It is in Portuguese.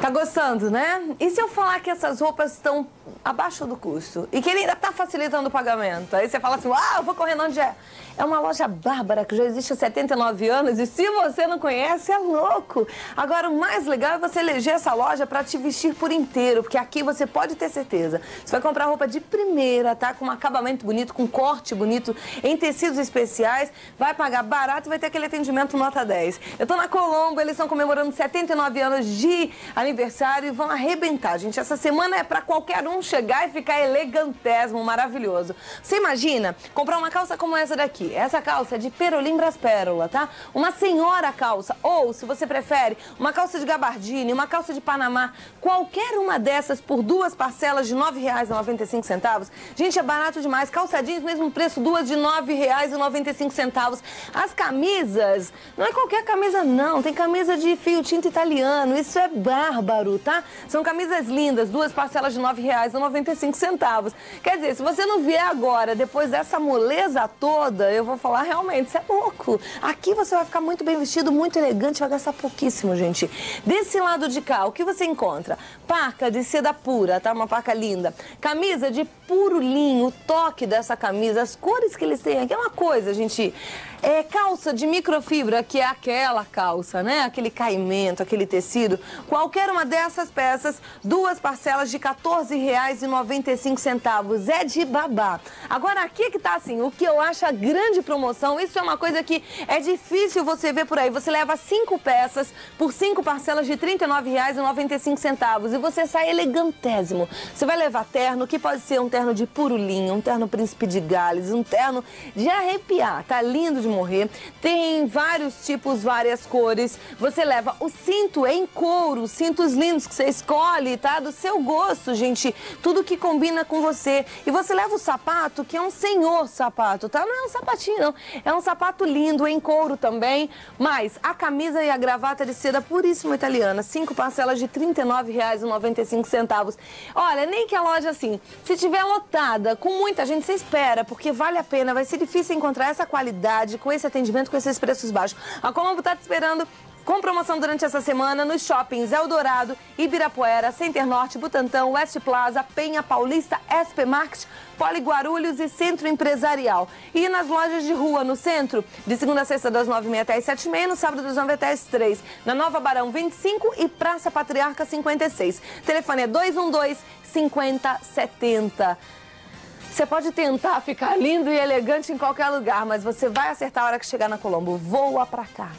Tá gostando, né? E se eu falar que essas roupas estão abaixo do custo e que ele ainda tá facilitando o pagamento? Aí você fala assim, ah, eu vou correndo onde é? É uma loja bárbara que já existe há 79 anos e se você não conhece, é louco. Agora, o mais legal é você eleger essa loja para te vestir por inteiro, porque aqui você pode ter certeza. Você vai comprar roupa de primeira, tá? Com um acabamento bonito, com corte bonito, em tecidos especiais, vai pagar barato e vai ter aquele atendimento nota 10. Eu tô na Colombo, eles estão comemorando 79 anos de aniversário e vão arrebentar, gente. Essa semana é para qualquer um chegar e ficar elegantésimo, maravilhoso. Você imagina comprar uma calça como essa daqui? aqui. Essa calça é de Perolimbras Pérola, tá? Uma senhora calça, ou, se você prefere, uma calça de gabardine, uma calça de Panamá, qualquer uma dessas por duas parcelas de R$ 9,95. Gente, é barato demais. Calça jeans, mesmo preço, duas de R$ 9,95. As camisas, não é qualquer camisa não, tem camisa de fio tinta italiano, isso é bárbaro, tá? São camisas lindas, duas parcelas de R$ 9,95. Quer dizer, se você não vier agora, depois dessa moleza toda, eu vou falar realmente, isso é louco. Aqui você vai ficar muito bem vestido, muito elegante, vai gastar pouquíssimo, gente. Desse lado de cá, o que você encontra? Parca de seda pura, tá? Uma parca linda. Camisa de puro linho, o toque dessa camisa, as cores que eles têm aqui é uma coisa, gente. É calça de microfibra, que é aquela calça, né? Aquele caimento, aquele tecido. Qualquer uma dessas peças, duas parcelas de R$ 14,95. É de babá. Agora, aqui que tá assim, o que eu acho a grande promoção, isso é uma coisa que é difícil você ver por aí. Você leva cinco peças por cinco parcelas de R$ 39,95 e você sai elegantésimo. Você vai levar terno, que pode ser um terno de puro linho, um terno príncipe de Gales, um terno de arrepiar. Tá lindo de morrer. Tem vários tipos, várias cores. Você leva o cinto em couro, cintos lindos que você escolhe, tá? Do seu gosto, gente. Tudo que combina com você. E você leva o sapato, que é um senhor sapato, tá? Não é um sapatinho, não. É um sapato lindo, em couro também. Mas a camisa e a gravata de seda puríssima italiana. Cinco parcelas de R$ 39,95. Olha, nem que a loja assim, se tiver lotada, com muita gente, você espera, porque vale a pena. Vai ser difícil encontrar essa qualidade com esse atendimento, com esses preços baixos. A Colombo está te esperando com promoção durante essa semana nos shoppings Eldorado, Ibirapuera, Center Norte, Butantão, West Plaza, Penha Paulista, SP Market, Poli Guarulhos e Centro Empresarial. E nas lojas de rua no centro, de segunda a sexta das nove e meia até as sete e meia, no sábado das nove até as três. Na Nova Barão 25 e Praça Patriarca 56. Telefone é 212 5070. Você pode tentar ficar lindo e elegante em qualquer lugar, mas você vai acertar a hora que chegar na Colombo. Voa pra cá.